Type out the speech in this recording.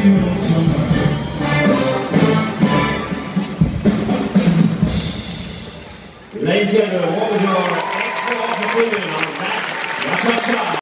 Ladies and gentlemen, what was your extra off the women on that? Cha-cha-cha.